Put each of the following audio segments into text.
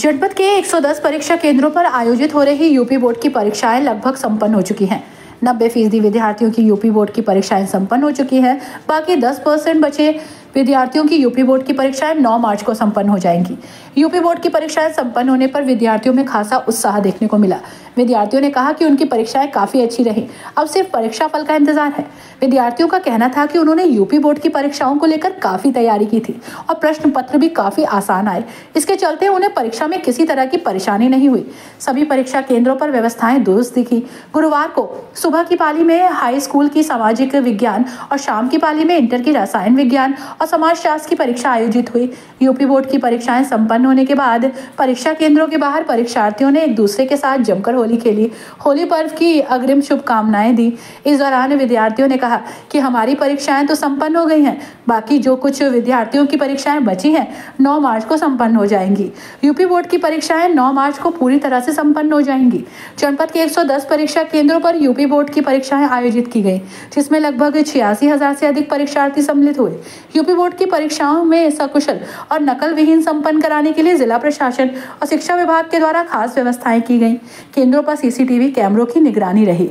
जनपद के 110 परीक्षा केंद्रों पर आयोजित हो रही यूपी बोर्ड की परीक्षाएँ लगभग संपन्न हो चुकी हैं। नब्बे फ़ीसदी विद्यार्थियों की यूपी बोर्ड की परीक्षाएँ संपन्न हो चुकी हैं। बाकी 10 परसेंट बचे विद्यार्थियों की यूपी बोर्ड की परीक्षाएँ 9 मार्च को संपन्न हो जाएँगी। यूपी बोर्ड की परीक्षाएँ संपन्न होने पर विद्यार्थियों में खासा उत्साह देखने को मिला। विद्यार्थियों ने कहा कि उनकी परीक्षाएँ काफ़ी अच्छी रही। अब सिर्फ़ परीक्षा फल का इंतज़ार है। विद्यार्थियों का कहना था कि उन्होंने यूपी बोर्ड की परीक्षाओं को लेकर काफ़ी तैयारी की थी और प्रश्न पत्र भी काफ़ी आसान आए। इसके चलते उन्हें परीक्षा में किसी तरह की परेशानी नहीं हुई। सभी परीक्षा केंद्रों पर व्यवस्थाएँ दुरुस्त दिखी। गुरुवार को सुबह की पाली में हाई स्कूल की सामाजिक विज्ञान और शाम की पाली में इंटर की रसायन विज्ञान और समाजशास्त्र की परीक्षा आयोजित हुई। यूपी बोर्ड की परीक्षाएँ संपन्न होने के बाद परीक्षा केंद्रों के बाहर परीक्षार्थियों ने एक दूसरे के साथ जमकर होली खेली। होली पर्व की अग्रिम शुभकामनाएँ दी। इस दौरान विद्यार्थियों ने कहा कि हमारी परीक्षाएँ तो संपन्न हो गई हैं। बाकी जो कुछ विद्यार्थियों की परीक्षाएँ बची हैं, नौ मार्च को संपन्न हो जाएँगी। यूपी बोर्ड की परीक्षाएँ नौ मार्च को पूरी तरह से संपन्न हो जाएँगी। जनपद के 110 परीक्षा केंद्रों पर यूपी बोर्ड की परीक्षाएँ आयोजित की गई, जिसमें लगभग छियासी से अधिक परीक्षार्थी सम्मिलित हुए। यूपी बोर्ड की परीक्षाओं में सकुशल और नकल विहीन संपन्न कराने के लिए जिला प्रशासन और शिक्षा विभाग के द्वारा खास व्यवस्थाएँ की गई। केंद्रों पर सीसीटीवी कैमरों की निगरानी रही।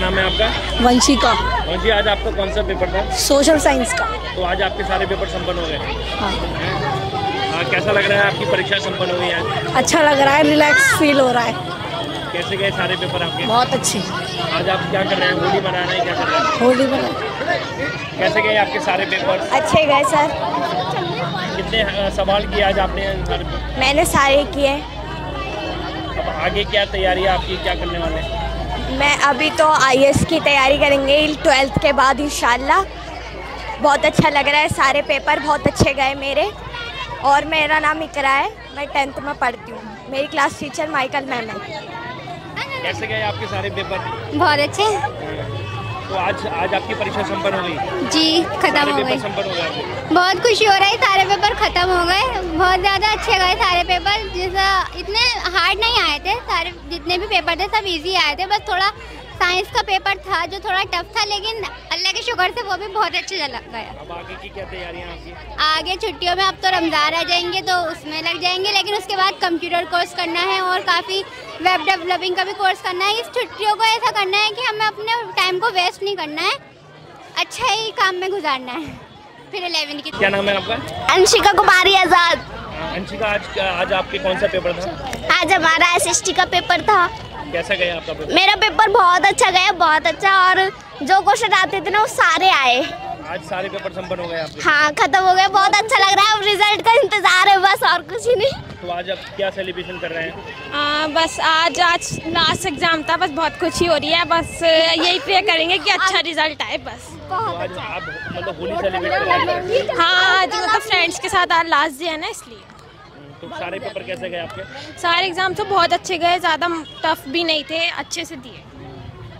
नाम है आपका? वंशिका। वंशी आज आपका कौन सा पेपर था? सोशल साइंस का। तो आज आपके सारे पेपर संपन्न हो गए। हाँ। हाँ, कैसा लग रहा है आपकी परीक्षा संपन्न हुई है? अच्छा लग रहा है रिलैक्स फील हो रहा है। कैसे गए सारे पेपर आपके? बहुत अच्छे। आज आप क्या कर रहे हैं? होली मना रहे हैं क्या कर रहे हैं? होली बना कैसे गए आपके सारे पेपर? अच्छे गए सर। कितने सवाल किए आज आपने सारे मैंने सारे किए। अब आगे क्या तैयारी है आपकी? क्या करने वाले हैं? मैं अभी तो आईएएस की तैयारी करेंगे ट्वेल्थ के बाद इंशाल्लाह। बहुत अच्छा लग रहा है सारे पेपर बहुत अच्छे गए मेरे। और मेरा नाम इकरा है मैं टेंथ में पढ़ती हूँ। मेरी क्लास टीचर माइकल मैम है। कैसे गए आपके सारे पेपर बहुत अच्छे। तो आज आज आपकी परीक्षा संपन्न हो गई? जी खत्म हो गई संपन्न हो गए बहुत खुशी हो रही सारे पेपर खत्म हो गए। बहुत ज़्यादा अच्छे गए सारे पेपर जैसा इतने हार्ड नहीं आए थे। सारे जितने भी पेपर थे सब इजी आए थे। बस थोड़ा साइंस का पेपर था जो थोड़ा टफ था लेकिन अल्लाह के शुक्र से वो भी बहुत अच्छे चला गया। अब आगे की क्या तैयारियाँ आपकी? आगे छुट्टियों में अब तो रमज़ान आ जाएँगे तो उसमें लग जाएँगे लेकिन उसके बाद कंप्यूटर कोर्स करना है और काफ़ी वेब डेवलपिंग का भी कोर्स करना है। इस छुट्टियों को ऐसा करना है कि हमें अपने टाइम को वेस्ट नहीं करना है। अच्छा ही काम में गुजारना है। फिर इलेवन की क्या नाम है आपका? अंशिका कुमारी आज़ाद। हाँ, अंशिका आज आज आपके कौन सा पेपर था? आज हमारा एस का पेपर था। कैसा गया आपका पेपर मेरा पेपर बहुत अच्छा गया बहुत अच्छा और जो क्वेश्चन आते थे ना वो सारे आए। आज सारे पेपर संपन्न हो गए हाँ खत्म हो गया बहुत अच्छा लग रहा है। रिज़ल्ट का इंतज़ार है बस और कुछ ही नहीं। तो आज आप क्या सेलिब्रेशन कर रहे हैं? आ, बस आज आज लास्ट एग्ज़ाम था बस बहुत खुशी हो रही है बस यही प्रे करेंगे कि अच्छा रिज़ल्ट आए बस। तो आज आप मतलब होली सेलिब्रेट कर रहे हैं हाँ आज मतलब फ्रेंड्स के साथ आज लास्ट डे है ना इसलिए। तो सारे पेपर कैसे गए आपके? सारे एग्ज़ाम तो बहुत अच्छे गए ज़्यादा टफ भी नहीं थे अच्छे से दिए।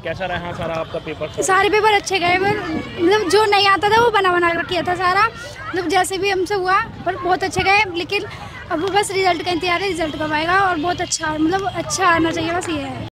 कैसा रहा सारा आपका पेपर सारे पेपर अच्छे गए पर मतलब जो नहीं आता था वो बना बना कर किया था सारा। मतलब जैसे भी हमसे हुआ पर बहुत अच्छे गए लेकिन अब बस रिज़ल्ट का इंतज़ार है, रिज़ल्ट कब आएगा और बहुत अच्छा मतलब अच्छा आना चाहिए बस ये है।